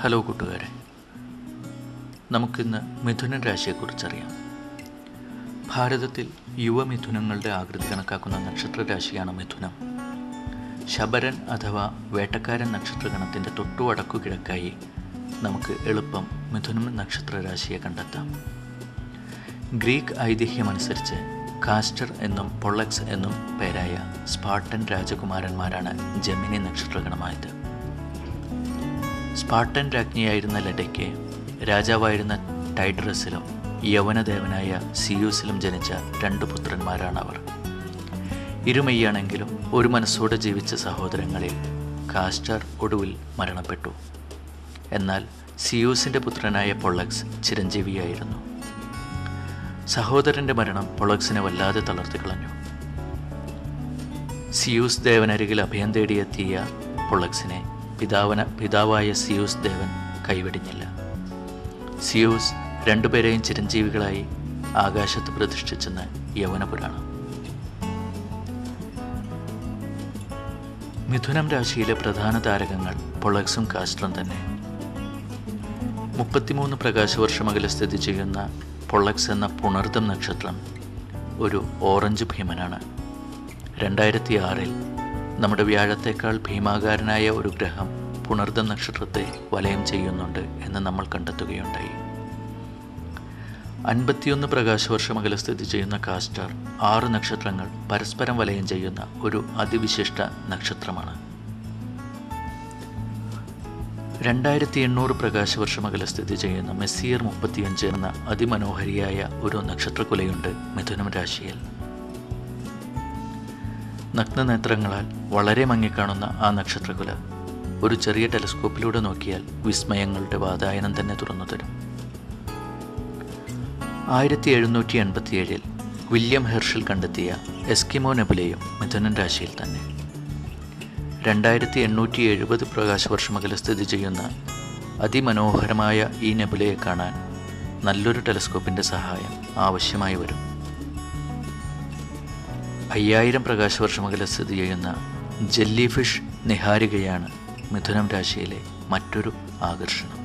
Hello കൂട്ടുകാരെ. നമുക്കിന്ന് മിഥുനൻ രാശിയെക്കുറിച്ചറിയാം. ഭാരതത്തിൽ യുവമിഥുനങ്ങളുടെ ആകൃതി കണക്കാക്കുന്ന നക്ഷത്ര രാശിയാണ് മിഥുനം. ശബരൻ അഥവാ വേട്ടക്കാരൻ നക്ഷത്രഗണത്തിന്റെ തൊട്ടു വടക്കു കിഴക്കായി നമുക്ക് എളുപ്പം മിഥുനം നക്ഷത്ര രാശിയെ കണ്ടെത്താം. ഗ്രീക്ക് ഐതിഹ്യമനുസരിച്ച് കാസ്റ്റർ എന്നും പൊളക്സ് എന്നും പേരായ സ്പാർട്ടൻ രാജകുമാരന്മാരാണ് ജമിനി നക്ഷത്രഗണമായത്. സ്പാർട്ടൻ രാജ്ഞിയായിരുന്ന ലഡയ്ക്ക് രാജാവായിരുന്ന ടൈഡ്രസിലും യവനദേവനായ സിയൂസിലും ജനിച്ച രണ്ട് പുത്രന്മാരാണ് അവർ ഇരുമയ്യാണെങ്കിലും ഒരു മനസ്സോടെ ജീവിച്ച സഹോദരങ്ങളിൽ കാസ്റ്റർ ഒടുവിൽ മരണപ്പെട്ടു. എന്നാൽ സിയൂസിന്റെ പുത്രനായ പൊളക്സ് ചിരഞ്ജീവിയായിരുന്നു. സഹോദരന്റെ മരണം പൊളക്സിനെ വല്ലാതെ തളർത്തി കളഞ്ഞു. സിയൂസ് ദേവനരികിൽ അഭയം തേടിയെത്തിയ പൊളക്സിനെ പിതാവന പിതാവായ സിയൂസ് ദേവൻ കൈവെടിഞ്ഞില്ല. സിയൂസ് രണ്ടുപേരെയും ചിരഞ്ജീവികളായി ആകാശത്ത് പ്രതിഷ്ഠിച്ചെന്ന് യവനപുരാണം. മിഥുനം രാശിയിലെ പ്രധാന താരകങ്ങൾ പൊളക്സും കാസ്റ്ററും തന്നെ. മുപ്പത്തിമൂന്ന് പ്രകാശവർഷമകലെ സ്ഥിതി ചെയ്യുന്ന പൊളക്സ് എന്ന പുണർദം നക്ഷത്രം ഒരു ഓറഞ്ച് ഭീമനാണ്. രണ്ടായിരത്തി ആറിൽ നമ്മുടെ വ്യാഴത്തേക്കാൾ ഭീമാകാരനായ ഒരു ഗ്രഹം പുണർദ നക്ഷത്രത്തെ വലയം ചെയ്യുന്നുണ്ട് എന്ന് നമ്മൾ കണ്ടെത്തുകയുണ്ടായി. അൻപത്തിയൊന്ന് പ്രകാശവർഷമകല സ്ഥിതി ചെയ്യുന്ന കാസ്റ്റർ ആറ് നക്ഷത്രങ്ങൾ പരസ്പരം വലയം ചെയ്യുന്ന ഒരു അതിവിശിഷ്ട നക്ഷത്രമാണ്. രണ്ടായിരത്തി എണ്ണൂറ് പ്രകാശവർഷമകലെ സ്ഥിതി ചെയ്യുന്ന മെസ്സിയർ മുപ്പത്തിയഞ്ച് എന്ന അതിമനോഹരിയായ ഒരു നക്ഷത്രക്കുലയുണ്ട് മിഥുനം രാശിയിൽ. നഗ്നനേത്രങ്ങളാൽ വളരെ മങ്ങിക്കാണുന്ന ആ നക്ഷത്രകുല ഒരു ചെറിയ ടെലിസ്കോപ്പിലൂടെ നോക്കിയാൽ വിസ്മയങ്ങളുടെ വാതായനം തന്നെ തുറന്നു തരും. ആയിരത്തി എഴുന്നൂറ്റി എൺപത്തിയേഴിൽ വില്യം ഹെർഷിൽ കണ്ടെത്തിയ എസ്കിമോ നെബുലയും മിഥുനൻ രാശിയിൽ തന്നെ. രണ്ടായിരത്തി എണ്ണൂറ്റി എഴുപത് പ്രകാശവർഷമകലെ സ്ഥിതി ചെയ്യുന്ന അതിമനോഹരമായ ഈ നെബുലയെ കാണാൻ നല്ലൊരു ടെലിസ്കോപ്പിന്റെ സഹായം ആവശ്യമായി വരും. അയ്യായിരം പ്രകാശവർഷമകലെ സ്ഥിതി ചെയ്യുന്ന ജെല്ലി ഫിഷ് നിഹാരികയാണ് മിഥുനം രാശിയിലെ മറ്റൊരു ആകർഷണം.